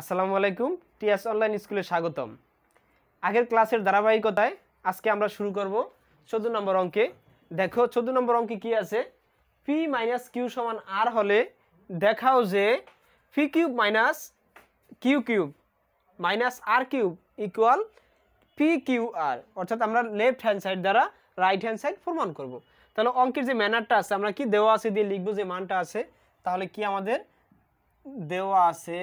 আসসালামু আলাইকুম, T S online স্কুলে স্বাগতম। আগের ক্লাসের ধারাবাহিকতায় আজকে আমরা শুরু করব চোদ্দ নম্বর অঙ্কে। দেখো, চোদ্দ নম্বর অঙ্কে কি আছে? পি মাইনাস কিউ সমান আর হলে দেখাও যে P cube minus Q cube minus R cube equal P Q R অর্থাৎ আমরা লেফট হ্যান্ড সাইড দ্বারা রাইট হ্যান্ড সাইড প্রমাণ করব। তাহলে অঙ্কের যে ম্যানারটা আছে, আমরা কি দেওয়া আছে দিয়ে লিখব যে মানটা আছে? তাহলে কি আমাদের দেওয়া আছে?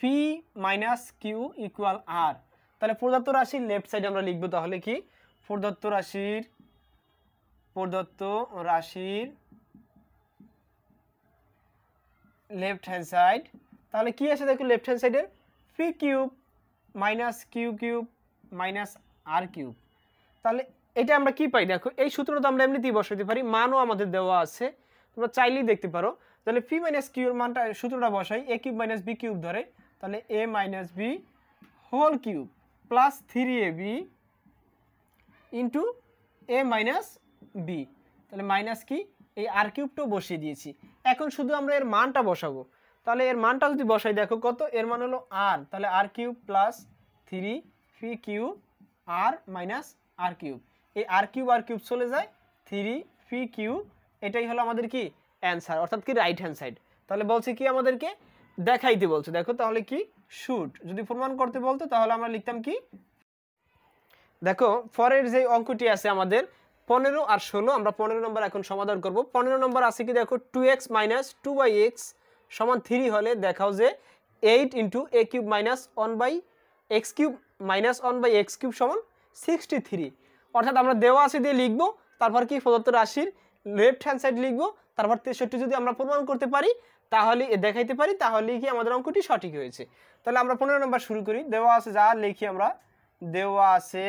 P minus Q equal R তাহলে প্রদত্ত রাশির লেফট সাইড আমরা লিখব তাহলে কি? প্রদত্ত রাশির প্রদত্ত রাশির লেফট হ্যান্ড সাইড তাহলে কি আছে দেখো লেফট হ্যান্ড সাইডের P cube minus Q cube minus R cube তাহলে এটা আমরা কি পাই? দেখো, এই সূত্রটা আমরা এমনিতেই বসাতে পারি, মানও আমাদের দেওয়া আছে, তোমরা চাইলেই দেখতে পারো। তাহলে পি মাইনাস কিউর মানটা সূত্রটা বসাই A cube minus B cube ধরে। তাহলে A minus B whole cube plus three A B into A minus B তাহলে মাইনাস কি? এই আর কিউবটাও বসিয়ে দিয়েছি। এখন শুধু আমরা এর মানটা বসাবো। তাহলে এর মানটা যদি বসাই, দেখো কত? এর মান হলো আর তাহলে R cube plus three P Q R minus R cube এই আর কিউব আর কিউব চলে যায়। থ্রি পি কিউ এটাই হলো আমাদের কি? অ্যান্সার অর্থাৎ কি রাইট হ্যান্ড সাইড তাহলে বলছি কি আমাদেরকে? দেখাইতে বলছে। দেখো তাহলে কি? শুট যদি প্রমাণ করতে বলতো, তাহলে আমরা লিখতাম কি? দেখো ফরের যে অঙ্কটি আছে আমাদের, পনেরো আর ষোলো, আমরা পনেরো নম্বর এখন সমাধান করব। পনেরো নম্বর আছে কি? দেখো two x minus two by x সমান থ্রি হলে দেখাও যে eight into A cube minus one by x cube minus one by x cube সমান সিক্সটি থ্রি অর্থাৎ আমরা দেওয়া আছে দিয়ে লিখব, তারপর কি? প্রদত্ত রাশির লেফট হ্যান্ড সাইড লিখব, তারপর তেষট্টি যদি আমরা প্রমাণ করতে পারি তাহলে দেখাইতে পারি, তাহলে কি আমাদের অঙ্কটি সঠিক হয়েছে। তাহলে আমরা পনেরো নম্বর শুরু করি। দেওয়া আছে যা লিখি আমরা। দেওয়া আছে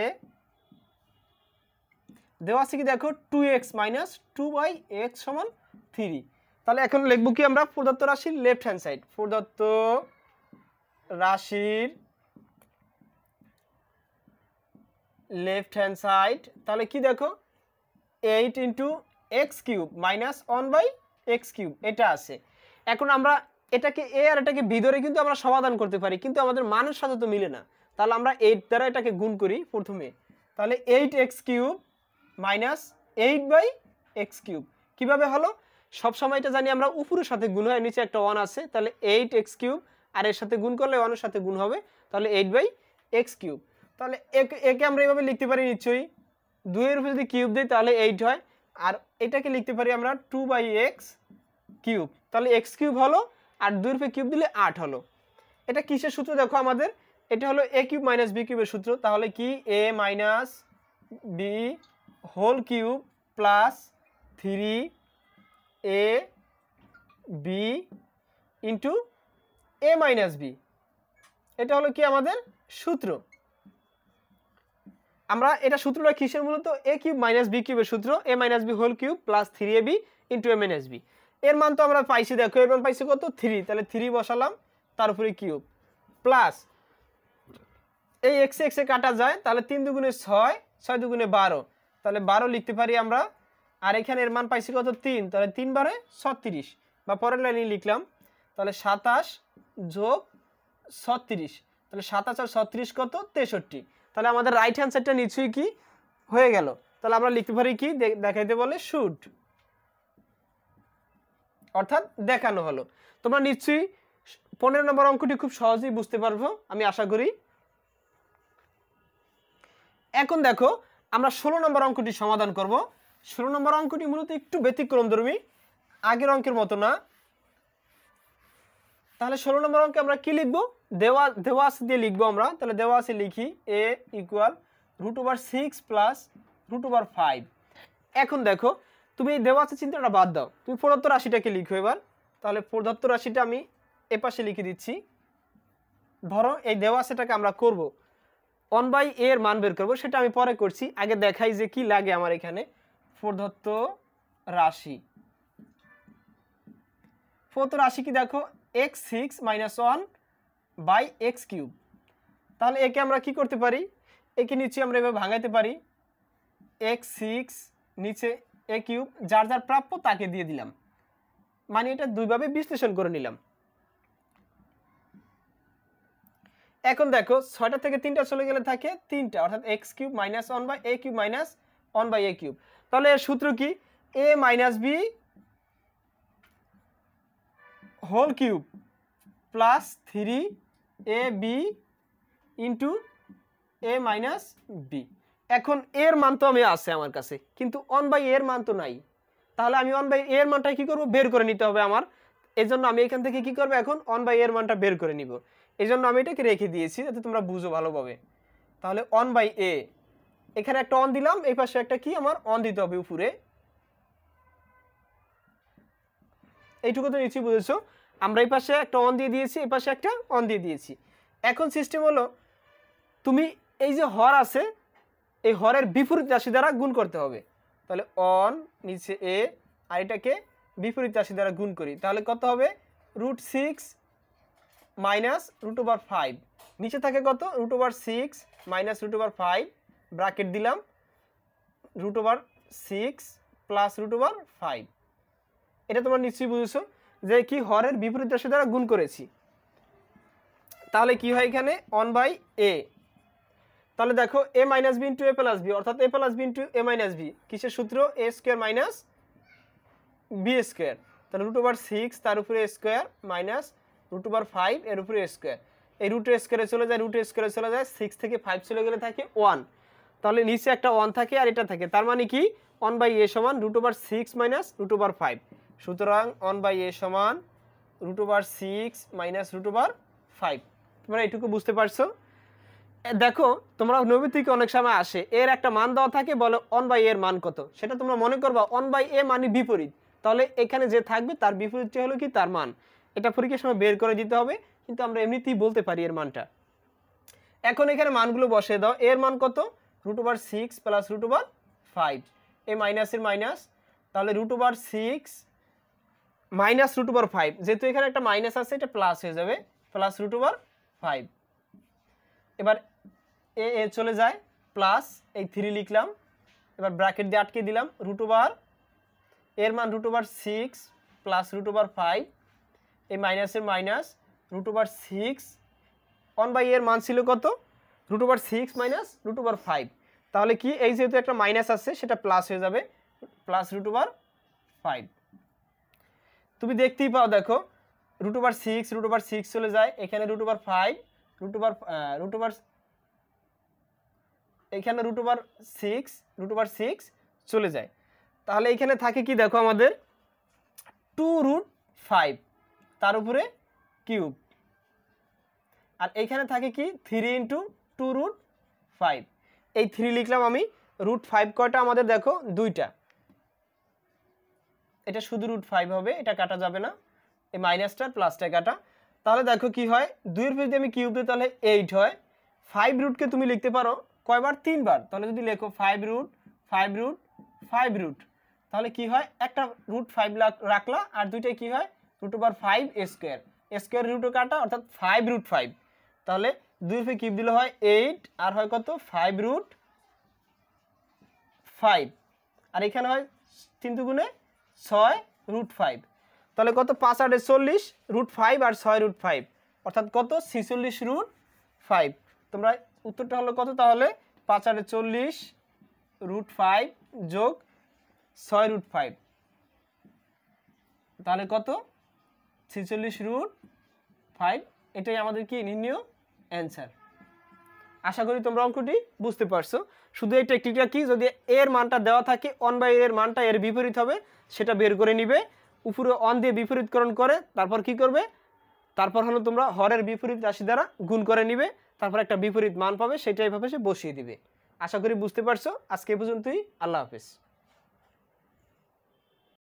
দেওয়া আছে কি দেখো two x minus two by x সমান থ্রি তাহলে এখন লিখব কি আমরা, প্রদত্ত রাশির লেফট হ্যান্ড সাইড প্রদত্ত রাশির লেফট হ্যান্ড সাইড তাহলে কি দেখো eight into x cube minus one by x cube এটা আছে। এখন আমরা এটাকে এ আর এটাকে ভিতরে কিন্তু আমরা সমাধান করতে পারি, কিন্তু আমাদের মানের সাথে তো মিলে না। তাহলে আমরা এইট দ্বারা এটাকে গুণ করি প্রথমে। তাহলে eight x cube minus eight by x cube কীভাবে হলো? সব সময় এটা জানি আমরা উপরের সাথে গুণ হয়, নিচে একটা ওয়ান আছে। তাহলে এইট এক্স কিউব আর এর সাথে গুণ করলে ওয়ানের সাথে গুণ হবে। তাহলে এইট বাই এক্স কিউব তাহলে একে একে আমরা এইভাবে লিখতে পারি নিশ্চয়ই। দুইয়ের উপরে যদি কিউব দিই তাহলে এইট হয়। আর এটাকে লিখতে পারি আমরা টু বাই এক্স কিউব। তাহলে এক্স কিউব হলো আর দুই রূপে কিউব দিলে আট হলো। এটা কিসের সূত্র দেখো আমাদের? এটা হলো এ কিউব মাইনাস বি কিউবের সূত্র। তাহলে কি? A minus B whole cube plus three A B into A minus B এটা হলো কি আমাদের সূত্র? আমরা এটা সূত্রটা কিসের মূলত? এ কিউব মাইনাস বি কিউবের সূত্র। A minus B whole cube plus three A B into A minus B এর মান তো আমরা পাইছি, দেখো, এর মান পাইছি কত? থ্রি তাহলে থ্রি বসালাম, তার উপরে কিউব প্লাস এই এক্সে এক্সে কাটা যায়, তাহলে তিন দুগুণে ছয় ছয় দুগুণে বারো। তাহলে বারো লিখতে পারি আমরা, আর এখানে এর মান পাইছি কত? তিন। তাহলে তিন বারে ছত্রিশ। বা পরের লাইনে লিখলাম, তাহলে সাতাশ যোগ ছত্রিশ। তাহলে সাতাশ আর ছত্রিশ কত? তেষট্টি। তাহলে আমাদের রাইট হ্যান্ড সাইডটা নিশ্চয়ই কি? হয়ে গেল। তাহলে আমরা লিখতে পারি কি? দেখাইতে বলে শুট অর্থাৎ দেখানো হলো। তোমরা নিশ্চয়ই পনেরো নম্বর অঙ্কটি খুব সহজেই বুঝতে পারব, আমি আশা করি। এখন দেখো, আমরা ষোলো নম্বর অঙ্কটি সমাধান করব। ষোলো নম্বর অঙ্কটি মূলত একটু ব্যতিক্রম ধর্মী, আগের অঙ্কের মতো না। তাহলে ষোলো নম্বর অঙ্কে আমরা কি লিখব? দেওয়া দেওয়া আছে দিয়ে লিখব আমরা। তাহলে দেওয়া আছে লিখি A equal root over six plus root over five এখন দেখো তুমি এই দেওয়া আছে চিন্তাটা বাদ দাও। তুমি প্রদত্ত রাশিটাকে লিখো এবার। তাহলে প্রদত্ত রাশিটা আমি এপাশে লিখে দিচ্ছি। ধরো এই দেওয়া সেটাকে আমরা করব। ওয়ান বাই এর মান বের করব। সেটা আমি পরে করছি। আগে দেখাই যে কি লাগে আমার এখানে। প্রদত্ত রাশি। প্রদত্ত রাশি কি দেখো? X six minus one by x cube তাহলে একে আমরা কি করতে পারি? একে নিচে আমরা এভাবে ভাঙাইতে পারি। এক্স সিক্স নিচে এ কিউব যার যার প্রাপ্য তাকে দিয়ে দিলাম। মানে এটা দুইভাবে বিশ্লেষণ করে নিলাম। এখন দেখো, ছয়টা থেকে তিনটা চলে গেলে থাকে তিনটা, অর্থাৎ x cube minus one by A cube minus one by A cube তাহলে এর সূত্র কি? A minus B whole cube plus three A B into A minus B এখন এর মান তো আমি আছে আমার কাছে, কিন্তু অন বাই এর মান তো নাই। তাহলে আমি অন বাই এর মানটা কি করব? বের করে নিতে হবে আমার। এই জন্য আমি এখান থেকে কি করব এখন? অন বাই এর মানটা বের করে নিব। এই জন্য আমি এটাকে রেখে দিয়েছি যাতে তোমরা বুঝো ভালোভাবে। তাহলে অন বাই এ এখানে একটা অন দিলাম, এই পাশে একটা কি? আমার অন দিতে হবে উপরে। এইটুকু তো নিশ্চয়ই বুঝেছ। আমরা এই পাশে একটা অন দিয়ে দিয়েছি, এই পাশে একটা অন দিয়ে দিয়েছি। এখন সিস্টেম হলো, তুমি এই যে হর আছে এই হরের বিপরীত রাশি দ্বারা গুণ করতে হবে। তাহলে অন নিচে এ আর এটাকে বিপরীত রাশি দ্বারা গুণ করি। তাহলে কত হবে? Root six minus root over five নিচে থাকে কত? Root over six minus root over five bracket দিলাম। Root over six plus root over five এটা তোমরা নিশ্চয়ই বুঝেছ যে কি হরের বিপরীত রাশি দ্বারা গুণ করেছি। তাহলে কি হয় এখানে? অন বাই এ তাহলে দেখো A minus B into A plus B অর্থাৎ A plus B into A minus B কিসের সূত্র? A square minus B square তাহলে রুট ওভার সিক্স তার উপরে square minus root over five এর উপরে স্কোয়ার এই রুট স্কোয়ারে চলে যায় রুট স্কোয়ারে চলে যায় সিক্স থেকে ফাইভ চলে গেলে থাকে ওয়ান তাহলে নিচে একটা ওয়ান থাকে আর এটা থাকে। তার মানে কি? ওয়ান বাই এ সমান root over six minus root over five সুতরাং ওয়ান বাই এ সমান root over six minus root over five তোমরা এইটুকু বুঝতে পারছ? দেখো, তোমরা নবী থেকে অনেক সময় আসে, এর একটা মান দেওয়া থাকে, বলো অন বাই এর মান কত? সেটা তোমরা মনে করবা অন বাই এ মানে বিপরীত। তাহলে এখানে যে থাকবে, তার বিপরীতটি হলো কি? তার মান। এটা পরীক্ষার সময় বের করে দিতে হবে, কিন্তু আমরা এমনিতেই বলতে পারি এর মানটা। এখন এখানে মানগুলো বসিয়ে দাও। এর মান কত? Root over six plus root over five A মাইনাসের মাইনাস তাহলে root over six minus root over five যেহেতু এখানে একটা মাইনাস আছে, এটা প্লাস হয়ে যাবে প্লাস রুট ওভার ফাইভ এবার এ এ চলে যায় প্লাস এই থ্রি লিখলাম এবার ব্র্যাকেট দিয়ে আটকে দিলাম রুট ওভার এর মান root over six plus root over five এই মাইনাসের minus root over six one by এর মান ছিল কত root over six minus root over five তাহলে কি এই যেহেতু একটা মাইনাস আছে সেটা প্লাস হয়ে যাবে প্লাস রুট ওভার ফাইভ তুমি দেখতেই পাও দেখো root over six root over six চলে যায় এখানে root over five root over root over এখানে root over six root over six চলে যায়। তাহলে এখানে থাকে কি দেখো আমাদের? টু রুট ফাইভ তার উপরে কিউব আর এইখানে থাকে কি? Three into two root five এই থ্রি লিখলাম আমি রুট ফাইভ কয়টা আমাদের দেখো? দুইটা। এটা শুধু রুট ফাইভ হবে, এটা কাটা যাবে না। এই মাইনাসটা প্লাসটা কাটা। তাহলে দেখো কি হয়? দুইয়ের যদি আমি কিউব দিই, তাহলে এইট হয়। ফাইভ রুটকে তুমি লিখতে পারো কয়বার? তিনবার। তাহলে যদি লেখো five root five root five root তাহলে কি হয়? একটা রুট ফাইভ রাখলা, আর দুইটাই কি হয়? Root over five square square রুটও কাটা, অর্থাৎ ফাইভ রুট ফাইভ তাহলে দুই ফে কিপ দিলে হয় এইট আর হয় কত? ফাইভ রুট ফাইভ আর এখানে হয় তিন দুগুণে ছয় রুট ফাইভ তাহলে কত? পাঁচ আটে চল্লিশ রুট ফাইভ আর ছয় রুট ফাইভ অর্থাৎ কত? ছিচল্লিশ রুট ফাইভ তোমরা উত্তরটা হলো কত তাহলে? পাঁচ আটে চল্লিশ রুট ফাইভ যোগ ছয় রুট ফাইভ তাহলে কত? ছিচল্লিশ রুট ফাইভ এটাই আমাদের কি নির্ণয়? অ্যান্সার আশা করি তোমরা অঙ্কটি বুঝতে পারছ। শুধু এই টেকনিকটা কি? যদি এর মানটা দেওয়া থাকে অন বাই এর মানটা এর বিপরীত হবে, সেটা বের করে নিবে। উপরে অন দিয়ে বিপরীতকরণ করে, তারপর কি করবে? তারপর হলো তোমরা হরের বিপরীত রাশি দ্বারা গুণ করে নিবে। তারপর একটা বিপরীত মান পাবে সেটা এইভাবে সে বসিয়ে দিবে। আশা করি বুঝতে পারছ। আজকে পর্যন্তই। আল্লাহ হাফেজ।